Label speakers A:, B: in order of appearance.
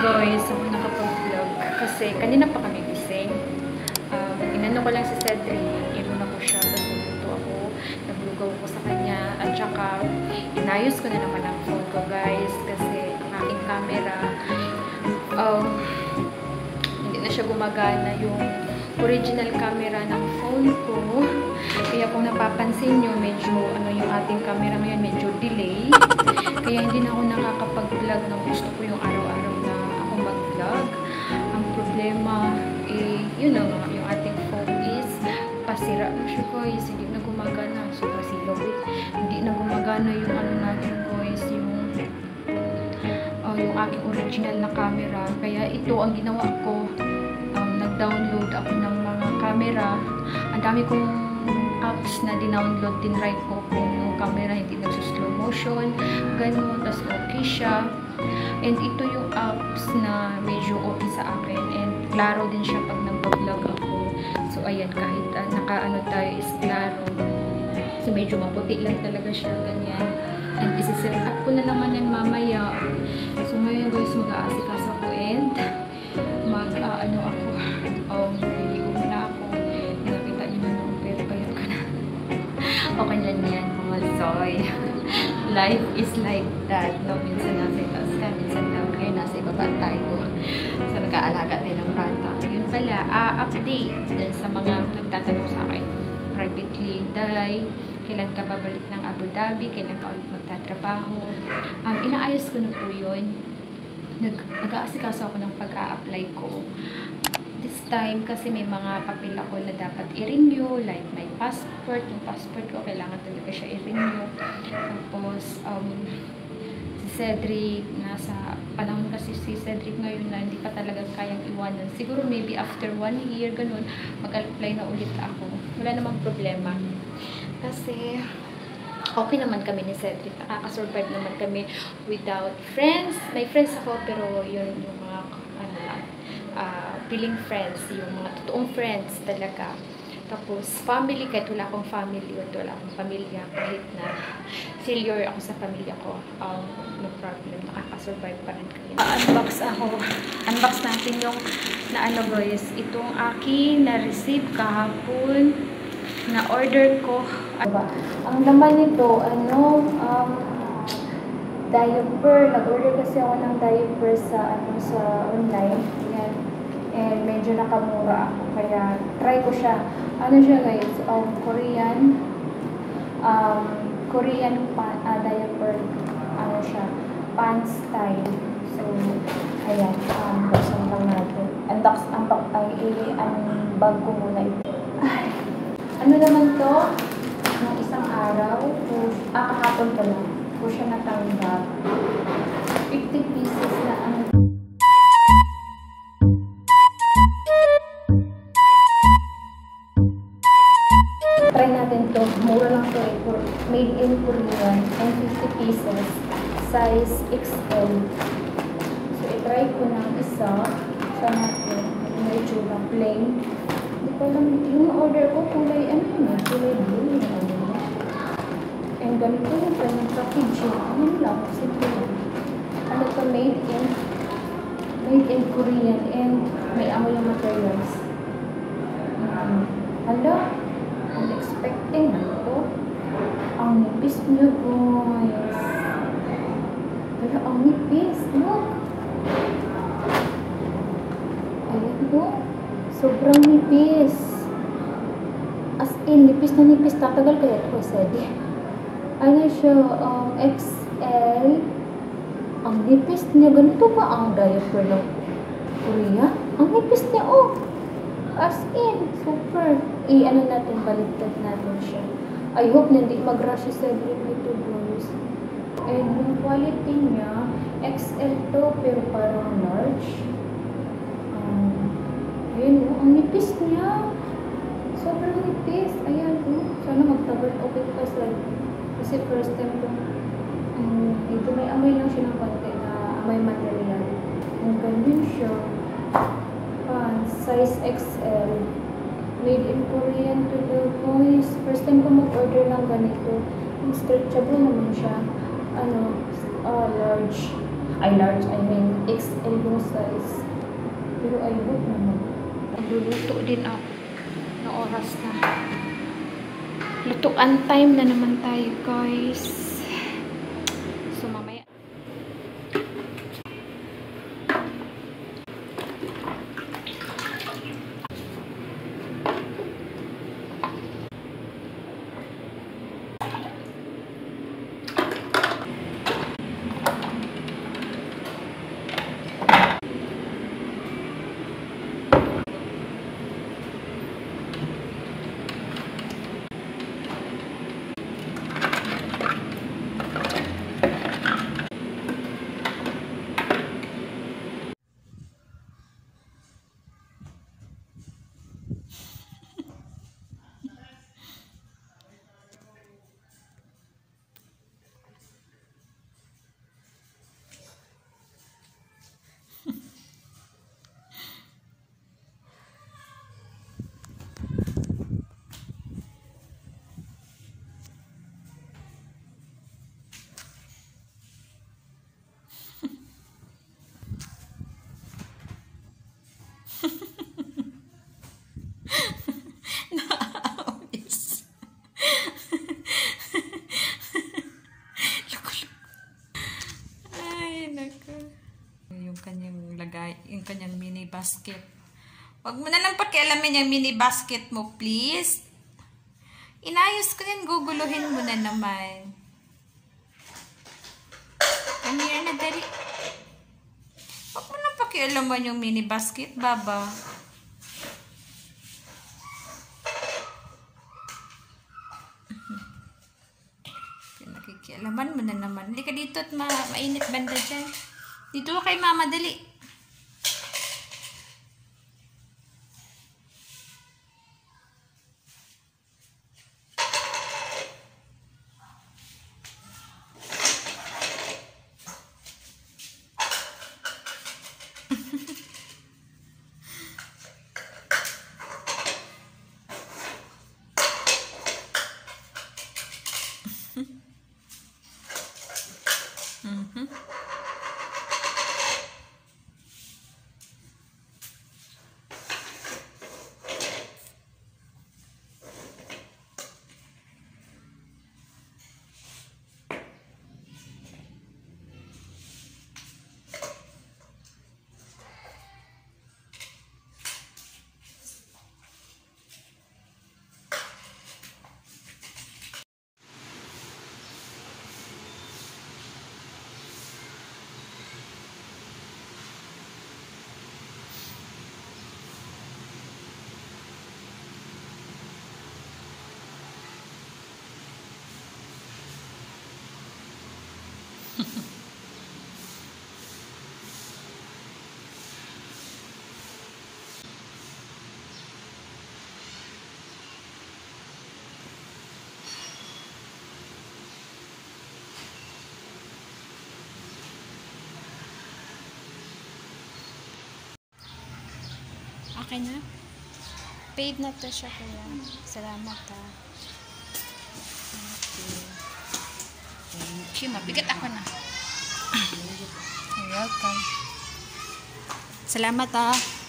A: guys ako nakapag-vlog. Kasi kanina pa kami gising. Um, inano ko lang si Cedric. Inuna ko siya. Tapos nagluto ako. Naglugaw ko sa kanya. At saka, inayos ko na naman ang phone ko, guys. Kasi ang aking camera, um, hindi na siya gumagana yung original camera ng phone ko. Kaya kung napapansin nyo, medyo ano yung ating camera ngayon, medyo delay. Kaya hindi na ako nakakapag-vlog ng gusto ko yung na mag-vlog. Ang problema, eh, yun na nga, yung ating phone is pasira na siya guys. Hindi na gumagana. So, pasilaw eh. Hindi na gumagana yung ano natin guys, yung uh, yung aking original na camera. Kaya ito ang ginawa ko. Um, nag-download ako ng mga camera. Ang dami kong apps na dinownload din ko kung yung camera hindi nagsuslow motion. Ganun. Tapos okay siya. And ito yung apps na medyo okay sa akin. And klaro din siya pag nag-vlog ako. So ayan, kahit uh, naka-ano tayo is klaro. So medyo maputi lang talaga siya. Ganyan. And isi-set up ko na naman yan mamaya. So ngayon guys, mag-aasikaso ko and mag, uh, ano ako, um, ko muna ako. Nakita niyo na nung pero bayad ko na. okay lang yan, mga soy. Life is like that. No, minsan uh, update dun sa mga nagtatanong sa akin privately, Day, kailan ka babalik ng Abu Dhabi, kailan ka ulit magtatrabaho. Um, inaayos ko na po yun. Nag, nag-aasikaso ako ng pag-a-apply ko. This time, kasi may mga papel ako na dapat i-renew, like my passport. Yung passport ko, kailangan talaga siya i-renew. Tapos, um, Cedric, nasa panahon kasi si Cedric ngayon na hindi pa talaga kayang iwanan. Siguro maybe after one year, ganun, mag-apply na ulit ako. Wala namang problema. Kasi, okay naman kami ni Cedric. Nakaka-survive naman kami without friends. May friends ako, pero yun yung mga, ano uh, feeling friends, yung mga totoong friends talaga. Tapos, family, kahit wala akong family, o wala akong pamilya, kahit na failure ako sa pamilya ko, um, nakaka-survive pa rin unbox ako. Unbox natin yung, na ano guys, itong aking na-receive kahapon, na-order ko. Diba? Ang laman nito, ano, um, diaper. Nag-order kasi ako ng diaper sa, ano, sa online. Yan. And medyo nakamura ako. Kaya, try ko siya. Ano siya guys? Um, Korean. Um, Korean pa, uh, diaper. Ano siya? Pants style. So, ayan. Um, buksan lang natin. Unbox, unbox, ay, i-unbag ko muna ito. Ay, ano naman to? Nung isang araw, push, ah, kahapon pa lang, po siya natanggap. 50 pieces na ano. Try natin to. Mura lang to eh. Made in Korean. And 50 pieces. Size XL. So, i-try ko ng isa. Sa natin. Medyo lang plain. Hindi ko alam. Yung order ko, kulay ano yun eh. Kulay blue ano niya. And ganito yung kanyang packaging. Ano lang. Simple lang. Ano to made in made in Korean and may amoy yung materials. Um, hala, unexpected na ito. Ang nipis niya, guys. Pero ang nipis, look. Ayan, look. Sobrang nipis. As in, nipis na nipis. Tatagal kaya ito, Sedi. Ano siya, um, XL. Ang nipis niya. Ganito ba ang diaper ng Korea? Ang nipis niya, oh. As in, super. I-ano natin, baliktad natin siya. I hope na hindi mag-rush si Cedric nito, guys. And quality niya, XL to, pero parang large. Um, ayun, oh, ang nipis niya. Sobrang nipis. Ayan, oh. Sana magtagal. Okay pa sa Kasi first time ko, um, ito may amoy lang siya ng konti na amoy material. Ang ganyan siya. Pants, size XL. Made in Korean to the boys. First time ko mag-order ng ganito. stretchable naman siya. Ano, ah, large. Ay, large. I mean, XL yung size. Pero I hope naman. Nagluluto din ako. Na oras na. Lutuan time na naman tayo, guys. So, mamaya. Naawis. Ay, naku. Yung kanyang lagay, yung kanyang mini basket. Huwag mo na lang pakialamin yung mini basket mo, please. Inayos ko yan, guguluhin mo na naman. Come here na, daddy. Huwag mo na pakialaman yung mini basket, baba. Nakikialaman mo na naman. Hindi ka dito at ma mainit banda dyan. Dito ka kay mama, dali. Okay na? Paid na to siya kuya. Salamat ha. Okay. Thank you. Mabigat ako na. You're welcome. Salamat ha.